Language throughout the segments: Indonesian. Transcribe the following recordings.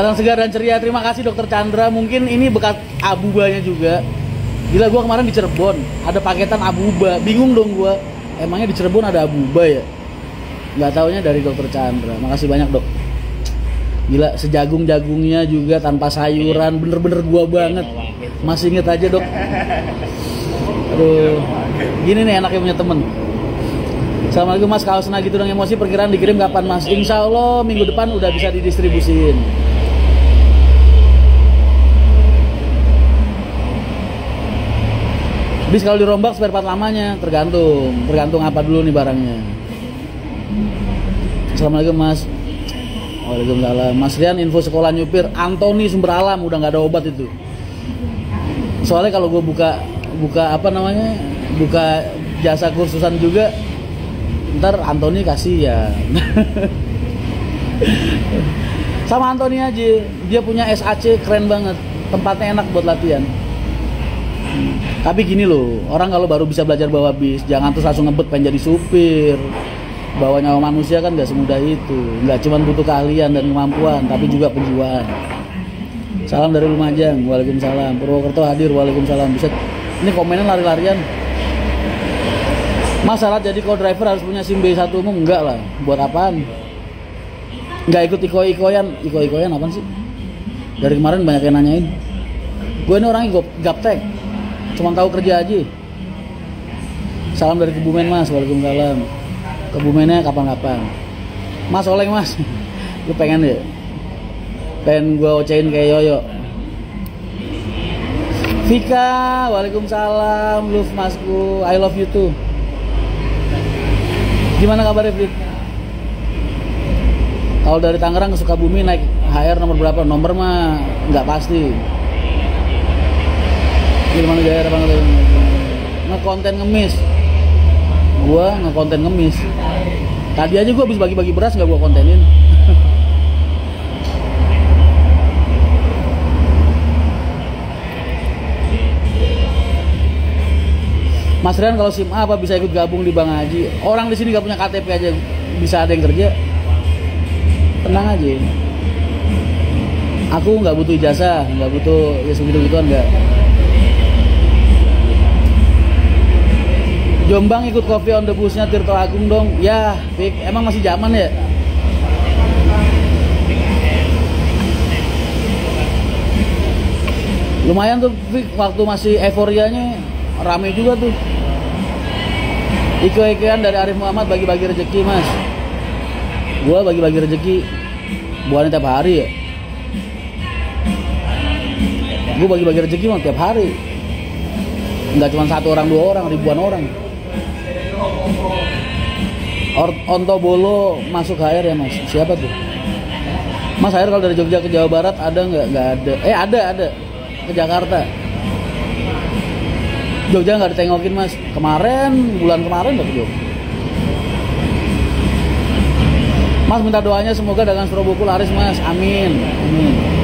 Kelihatan segar dan ceria. Terima kasih Dokter Chandra. Mungkin ini bekas abubanya juga. Gila gua kemarin di Cirebon ada paketan abuba. Bingung dong gua. Emangnya di Cirebon ada abuba ya? Nggak taunya dari Dokter Chandra. Makasih banyak dok. Gila sejagung-jagungnya juga tanpa sayuran. Bener-bener gua banget. Masih inget aja dok. Aduh. Gini nih enaknya punya temen. Assalamualaikum mas, kalau senang gitu dong emosi perkiraan dikirim kapan mas? Insya Allah minggu depan udah bisa didistribusin. Bis kalau dirombak spare part lamanya tergantung, tergantung apa dulu nih barangnya. Assalamualaikum mas. Waalaikumsalam. Mas Rian info sekolah nyupir Antoni Sumber Alam udah nggak ada obat itu. Soalnya kalau gue buka buka apa namanya buka jasa kursusan juga ntar Antoni kasih ya sama Antoni aja dia punya SAC keren banget tempatnya enak buat latihan tapi gini loh orang kalau baru bisa belajar bawa bis jangan terus langsung ngebet pengen jadi supir bawa nyawa manusia kan gak semudah itu nggak cuma butuh keahlian dan kemampuan tapi juga penjualan salam dari Lumajang Waalaikumsalam Purwokerto hadir Waalaikumsalam bisa ini komennya lari-larian Masalah jadi co-driver harus punya SIM B1 umum enggak lah. Buat apaan? Enggak ikut iko-ikoyan. Iko-ikoyan apaan sih? Dari kemarin banyak yang nanyain. Gue ini orangnya gaptek. Cuma tahu kerja aja. Salam dari Kebumen Mas. Waalaikumsalam. Kebumennya kapan-kapan. Mas Oleng Mas. Lu pengen ya? Pengen gue ocehin kayak Yoyo. Vika, Waalaikumsalam, love masku, I love you too. Gimana kabarnya Fit? Kalau dari Tangerang ke Sukabumi naik HR nomor berapa? Nomor mah nggak pasti. Gimana Jaya apa Ngekonten ngemis. Gua ngekonten ngemis. Tadi aja gua habis bagi-bagi beras nggak gua kontenin. Mas Rian kalau SIM A apa bisa ikut gabung di Bang Haji? Orang di sini gak punya KTP aja bisa ada yang kerja. Tenang aja. Aku nggak butuh ijazah, nggak butuh ya segitu gituan nggak. Jombang ikut coffee on the busnya Tirto Agung dong. Ya, Fik, emang masih zaman ya? Lumayan tuh Fik, waktu masih euforianya rame juga tuh. Iko-ikoan dari Arif Muhammad bagi-bagi rezeki mas. Gua bagi-bagi rezeki Buahnya tiap hari ya. Gue bagi-bagi rezeki mah tiap hari. Nggak cuma satu orang, dua orang, ribuan orang Onto Bolo masuk HR ya mas? Siapa tuh? Mas HR kalau dari Jogja ke Jawa Barat ada nggak? Nggak ada. Eh ada, ada. Ke Jakarta. Jogja nggak ditengokin mas? Kemarin bulan kemarin udah Jogja? Mas minta doanya semoga dagang Surabaya laris mas. Amin. Amin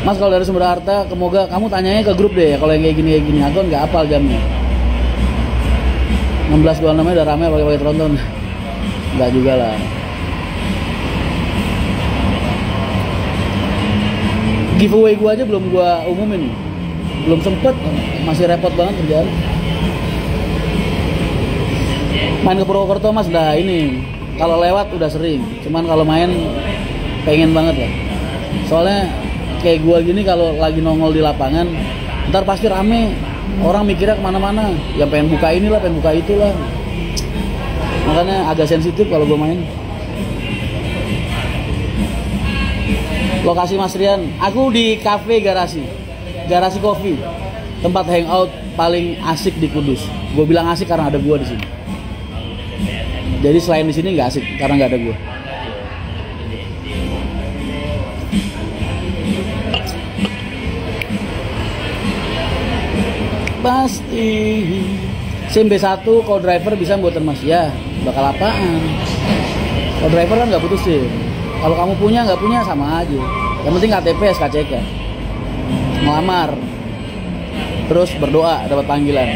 Mas kalau dari sumber harta semoga kamu tanyanya ke grup deh kalau yang kayak gini kayak gini. Aku nggak hafal jamnya. 16 bulan namanya udah rame pakai pakai tronton. Nggak juga lah. Giveaway gua aja belum gua umumin. Belum sempet. Masih repot banget kerjaan. Main ke Purwokerto mas. Udah ini. Kalau lewat udah sering. Cuman kalau main pengen banget ya soalnya kayak gua gini kalau lagi nongol di lapangan ntar pasti rame. Orang mikirnya ke mana-mana. Yang pengen buka inilah pengen buka itulah. Makanya agak sensitif kalau gua main. Lokasi Mas Rian. Aku di cafe garasi. Garasi kopi. Tempat hangout paling asik di Kudus. Gue bilang asik karena ada gue di sini. Jadi selain di sini nggak asik karena nggak ada gue pasti. SIM B1 call driver bisa buat mas ya bakal apaan? Call driver kan nggak butuh SIM. Kalau kamu punya nggak punya sama aja. Yang penting KTP SKCK melamar terus berdoa dapat panggilan.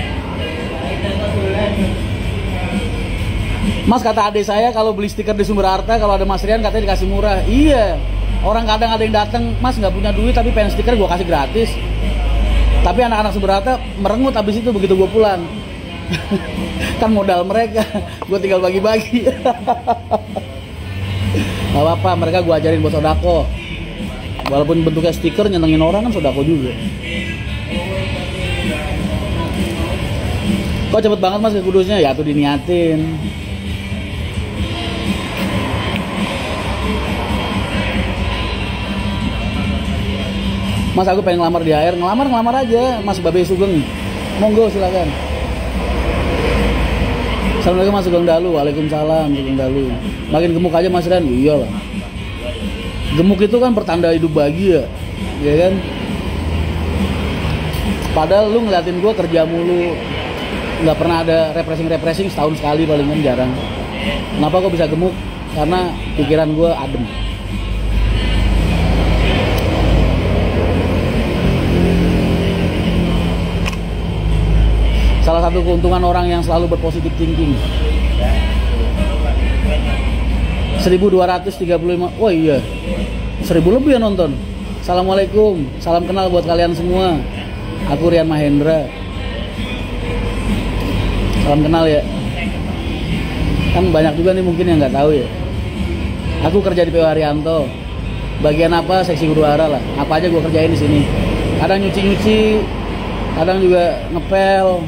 Mas kata adik saya kalau beli stiker di Sumber Harta kalau ada Mas Rian katanya dikasih murah. Iya. Orang kadang ada yang datang, Mas nggak punya duit tapi pengen stiker gua kasih gratis. Tapi anak-anak Sumber Harta merengut habis itu begitu gua pulang. kan modal mereka, gua tinggal bagi-bagi. Gak apa-apa, mereka gua ajarin buat sodako. Walaupun bentuknya stiker nyenengin orang kan sodako juga. Kok cepet banget mas ke kudusnya? Ya tuh diniatin. Mas aku pengen ngelamar di air, ngelamar ngelamar aja, Mas Babe Sugeng. Monggo silakan. Assalamualaikum Mas Sugeng Dalu, Waalaikumsalam Sugeng Dalu. Makin gemuk aja Mas Ren, iya lah. Gemuk itu kan pertanda hidup bahagia, ya kan? Padahal lu ngeliatin gua kerja mulu, nggak pernah ada refreshing setahun sekali paling kan jarang. Kenapa kok bisa gemuk? Karena pikiran gua adem. Salah satu keuntungan orang yang selalu berpositif thinking. 1235. Oh iya. 1000 lebih yang nonton. Assalamualaikum. Salam kenal buat kalian semua. Aku Rian Mahendra. Salam kenal ya. Kan banyak juga nih mungkin yang nggak tahu ya. Aku kerja di PO Haryanto. Bagian apa? Seksi guru hara lah. Apa aja gue kerjain di sini. Kadang nyuci-nyuci, kadang juga ngepel,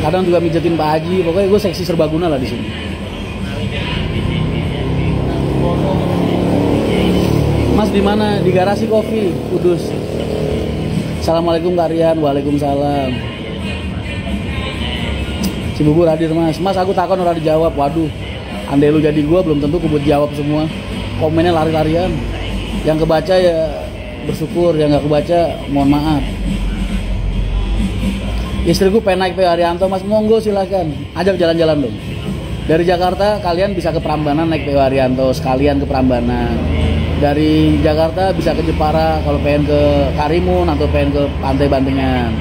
kadang juga mijetin Pak Haji pokoknya gue seksi serbaguna lah di sini. Mas di mana? Di garasi kopi Kudus. Assalamualaikum Karian Waalaikumsalam. Cibubur hadir mas. Mas aku takon orang dijawab. Waduh Andai lu jadi gue belum tentu gue jawab semua. Komennya lari-larian. Yang kebaca ya bersyukur Yang gak kebaca mohon maaf istriku pengen naik PO Haryanto mas. Monggo silahkan ajak jalan-jalan dong dari Jakarta kalian bisa ke Prambanan naik PO Haryanto sekalian ke Prambanan. Dari Jakarta bisa ke Jepara kalau pengen ke Karimun atau pengen ke Pantai Bantengan.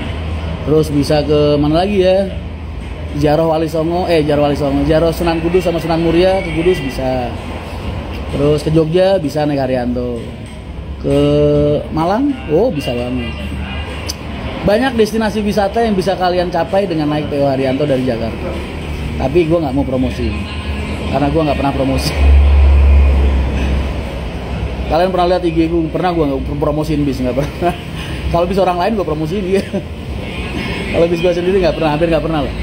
Terus bisa ke mana lagi ya? Jaroh Wali Songo eh Jaroh Wali Songo Jaroh Sunan Kudus sama Sunan Muria ke Kudus bisa. Terus ke Jogja bisa naik Haryanto ke Malang? Oh bisa banget banyak destinasi wisata yang bisa kalian capai dengan naik PO Haryanto dari Jakarta. Tapi gue nggak mau promosi, karena gue nggak pernah promosi. Kalian pernah lihat IG gue? Pernah gue nggak promosiin bis nggak pernah. Kalau bis orang lain gue promosiin dia. Kalau bis gue sendiri nggak pernah, hampir nggak pernah lah.